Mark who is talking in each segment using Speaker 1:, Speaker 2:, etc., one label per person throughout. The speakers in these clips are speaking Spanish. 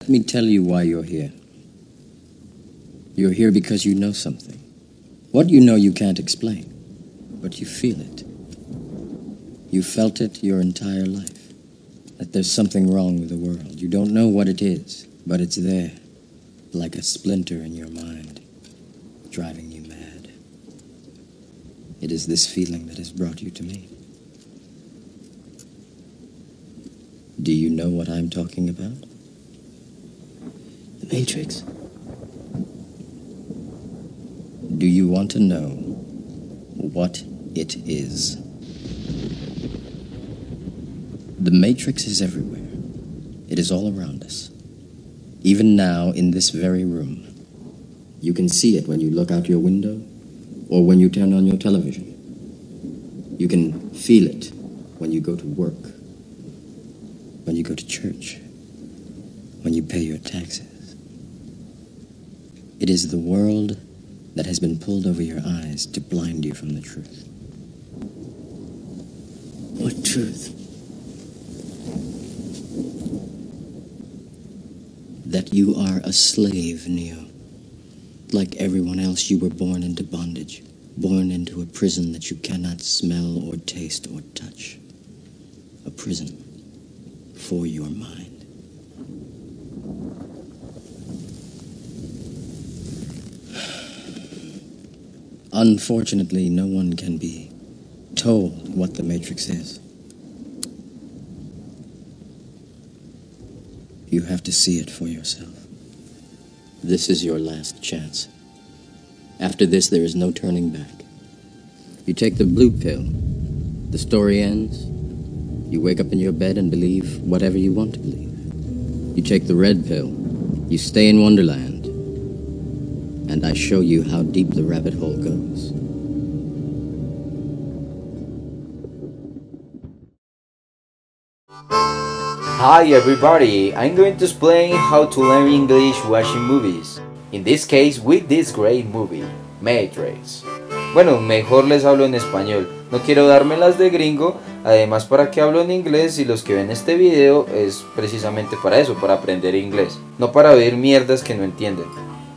Speaker 1: Let me tell you why you're here. You're here because you know something. What you know you can't explain, but you feel it. You felt it your entire life. That there's something wrong with the world. You don't know what it is, but it's there, like a splinter in your mind, driving you mad. It is this feeling that has brought you to me. Do you know what I'm talking about?
Speaker 2: Matrix.
Speaker 1: Do you want to know what it is? The Matrix is everywhere. It is all around us. Even now, in this very room. You can see it when you look out your window or when you turn on your television. You can feel it when you go to work, when you go to church, when you pay your taxes. It is the world that has been pulled over your eyes to blind you from the truth.
Speaker 2: What truth?
Speaker 1: That you are a slave, Neo. Like everyone else, you were born into bondage, born into a prison that you cannot smell or taste or touch. A prison for your mind. Unfortunately, no one can be told what the Matrix is. You have to see it for yourself. This is your last chance. After this, there is no turning back. You take the blue pill, the story ends. You wake up in your bed and believe whatever you want to believe. You take the red pill, you stay in Wonderland, and I show you how deep the rabbit hole goes.
Speaker 3: Hi everybody, I'm going to explain how to learn English watching movies. In this case, with this great movie, Matrix. Bueno, mejor les hablo en español. No quiero dármelas de gringo, además para que hablo en inglés y los que ven este video es precisamente para eso, para aprender inglés, no para oír mierdas que no entienden.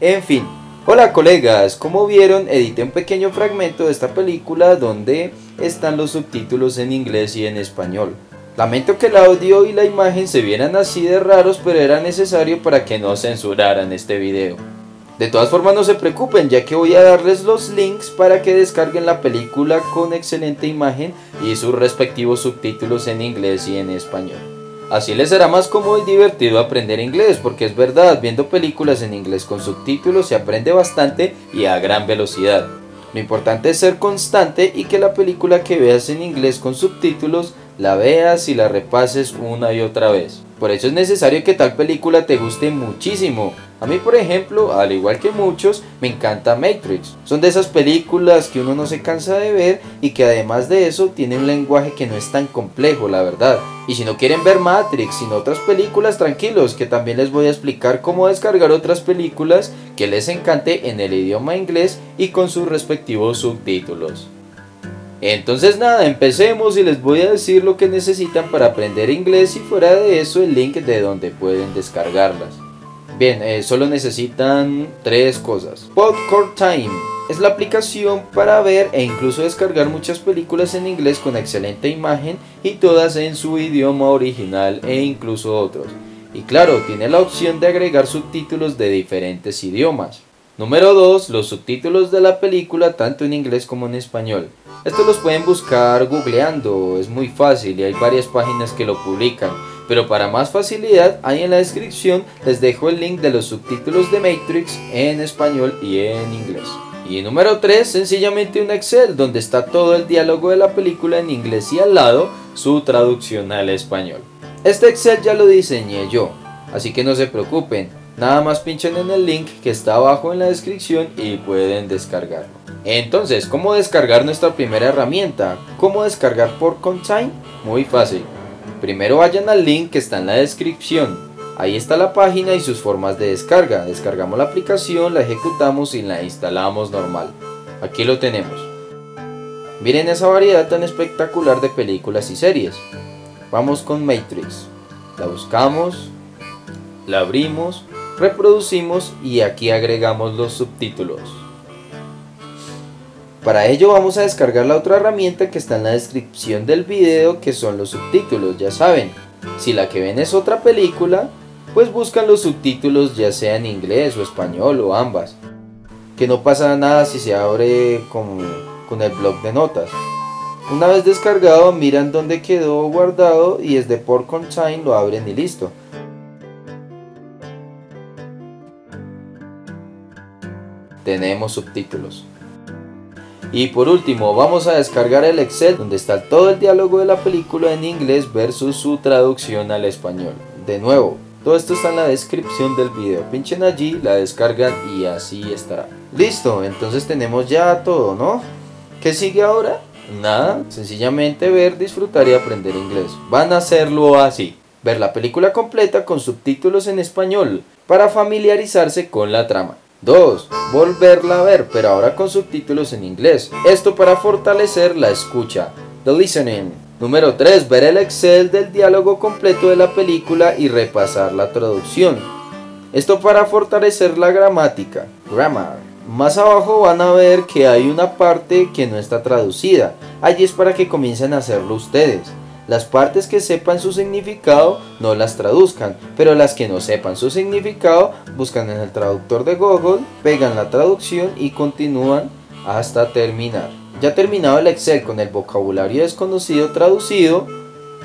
Speaker 3: En fin, hola colegas, como vieron edité un pequeño fragmento de esta película donde están los subtítulos en inglés y en español. Lamento que el audio y la imagen se vieran así de raros, pero era necesario para que no censuraran este video. De todas formas no se preocupen, ya que voy a darles los links para que descarguen la película con excelente imagen y sus respectivos subtítulos en inglés y en español. Así les será más cómodo y divertido aprender inglés, porque es verdad, viendo películas en inglés con subtítulos se aprende bastante y a gran velocidad. Lo importante es ser constante y que la película que veas en inglés con subtítulos la veas y la repases una y otra vez. Por eso es necesario que tal película te guste muchísimo. A mí, por ejemplo, al igual que muchos, me encanta Matrix. Son de esas películas que uno no se cansa de ver y que además de eso tiene un lenguaje que no es tan complejo, la verdad. Y si no quieren ver Matrix, sino otras películas, tranquilos, que también les voy a explicar cómo descargar otras películas que les encante en el idioma inglés y con sus respectivos subtítulos. Entonces nada, empecemos y les voy a decir lo que necesitan para aprender inglés y fuera de eso el link de donde pueden descargarlas. Bien, eh, solo necesitan tres cosas. Popcorn Time es la aplicación para ver e incluso descargar muchas películas en inglés con excelente imagen y todas en su idioma original e incluso otros. Y claro, tiene la opción de agregar subtítulos de diferentes idiomas. Número 2. Los subtítulos de la película tanto en inglés como en español. Estos los pueden buscar googleando, es muy fácil y hay varias páginas que lo publican. Pero para más facilidad, ahí en la descripción les dejo el link de los subtítulos de Matrix en español y en inglés. Y número 3, sencillamente un Excel donde está todo el diálogo de la película en inglés y al lado su traducción al español. Este Excel ya lo diseñé yo, así que no se preocupen, nada más pinchen en el link que está abajo en la descripción y pueden descargarlo. Entonces, ¿cómo descargar nuestra primera herramienta? ¿Cómo descargar por Consign? Muy fácil. Primero vayan al link que está en la descripción. Ahí está la página y sus formas de descarga. Descargamos la aplicación, la ejecutamos y la instalamos normal. Aquí lo tenemos. Miren esa variedad tan espectacular de películas y series. Vamos con Matrix. La buscamos. La abrimos, reproducimos y aquí agregamos los subtítulos. Para ello vamos a descargar la otra herramienta que está en la descripción del video que son los subtítulos, ya saben. Si la que ven es otra película, pues buscan los subtítulos ya sea en inglés o español o ambas. Que no pasa nada si se abre con, el blog de notas. Una vez descargado miran dónde quedó guardado y desde Port Contain lo abren y listo. Tenemos subtítulos. Y por último, vamos a descargar el Excel donde está todo el diálogo de la película en inglés versus su traducción al español. De nuevo, todo esto está en la descripción del video. Pinchen allí, la descargan y así estará. Listo, entonces tenemos ya todo, ¿no? ¿Qué sigue ahora? Nada, sencillamente ver, disfrutar y aprender inglés. Van a hacerlo así. Ver la película completa con subtítulos en español para familiarizarse con la trama. 2. Volverla a ver, pero ahora con subtítulos en inglés. Esto para fortalecer la escucha. The listening. Número 3. Ver el Excel del diálogo completo de la película y repasar la traducción. Esto para fortalecer la gramática. Grammar. Más abajo van a ver que hay una parte que no está traducida. Allí es para que comiencen a hacerlo ustedes. Las partes que sepan su significado no las traduzcan, pero las que no sepan su significado buscan en el traductor de Google, pegan la traducción y continúan hasta terminar. Ya terminado el Excel con el vocabulario desconocido traducido,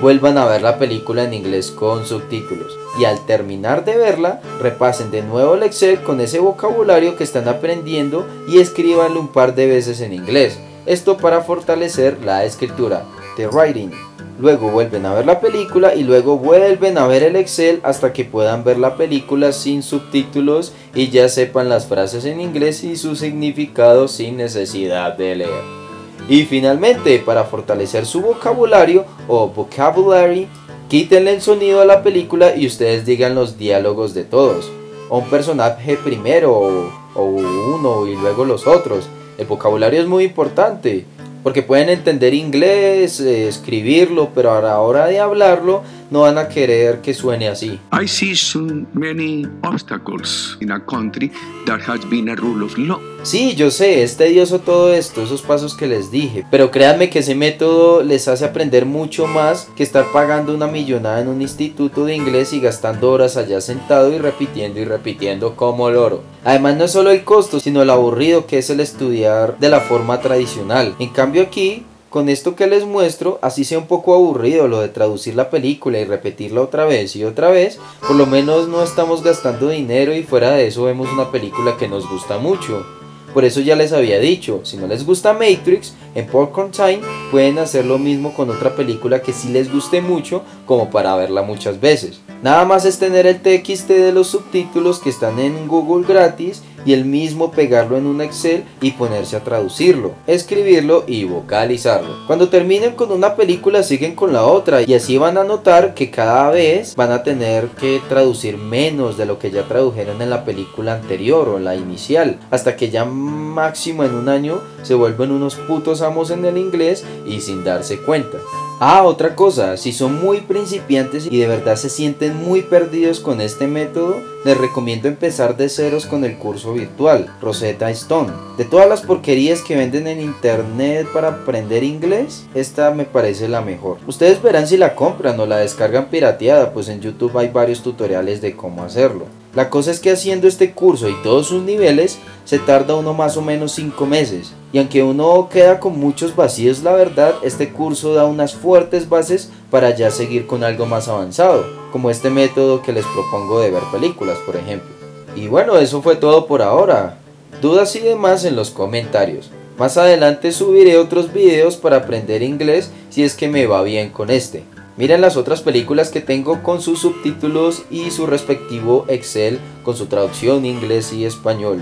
Speaker 3: vuelvan a ver la película en inglés con subtítulos y al terminar de verla repasen de nuevo el Excel con ese vocabulario que están aprendiendo y escríbanlo un par de veces en inglés. Esto para fortalecer la escritura, the writing luego vuelven a ver la película y luego vuelven a ver el Excel hasta que puedan ver la película sin subtítulos y ya sepan las frases en inglés y su significado sin necesidad de leer. Y finalmente, para fortalecer su vocabulario o vocabulary, quítenle el sonido a la película y ustedes digan los diálogos de todos. Un personaje primero o uno y luego los otros. El vocabulario es muy importante porque pueden entender inglés, eh, escribirlo, pero a la hora de hablarlo no van a querer que suene así.
Speaker 2: I see so many obstacles in a country that has been a rule of law.
Speaker 3: Sí, yo sé, es tedioso todo esto, esos pasos que les dije, pero créanme que ese método les hace aprender mucho más que estar pagando una millonada en un instituto de inglés y gastando horas allá sentado y repitiendo y repitiendo como loro. Además no es solo el costo, sino el aburrido que es el estudiar de la forma tradicional. En cambio aquí con esto que les muestro, así sea un poco aburrido lo de traducir la película y repetirla otra vez y otra vez, por lo menos no estamos gastando dinero y fuera de eso vemos una película que nos gusta mucho. Por eso ya les había dicho, si no les gusta Matrix, en Popcorn Time pueden hacer lo mismo con otra película que sí les guste mucho como para verla muchas veces. Nada más es tener el TXT de los subtítulos que están en Google gratis y el mismo pegarlo en un Excel y ponerse a traducirlo, escribirlo y vocalizarlo. Cuando terminen con una película siguen con la otra y así van a notar que cada vez van a tener que traducir menos de lo que ya tradujeron en la película anterior o la inicial, hasta que ya máximo en un año se vuelven unos putos amos en el inglés y sin darse cuenta. Ah, otra cosa, si son muy principiantes y de verdad se sienten muy perdidos con este método, les recomiendo empezar de ceros con el curso virtual, Rosetta Stone. De todas las porquerías que venden en internet para aprender inglés, esta me parece la mejor. Ustedes verán si la compran o la descargan pirateada, pues en YouTube hay varios tutoriales de cómo hacerlo. La cosa es que haciendo este curso y todos sus niveles se tarda uno más o menos 5 meses. Y aunque uno queda con muchos vacíos, la verdad, este curso da unas fuertes bases para ya seguir con algo más avanzado, como este método que les propongo de ver películas, por ejemplo. Y bueno, eso fue todo por ahora. Dudas y demás en los comentarios. Más adelante subiré otros videos para aprender inglés si es que me va bien con este. Miren las otras películas que tengo con sus subtítulos y su respectivo Excel con su traducción inglés y español.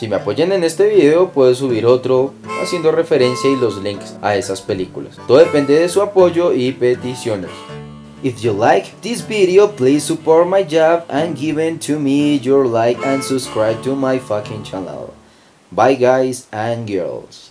Speaker 3: Si me apoyan en este video puedo subir otro haciendo referencia y los links a esas películas. Todo depende de su apoyo y peticiones. If you like this video, please support my job and give to me your like and subscribe to my fucking channel. Bye guys and girls.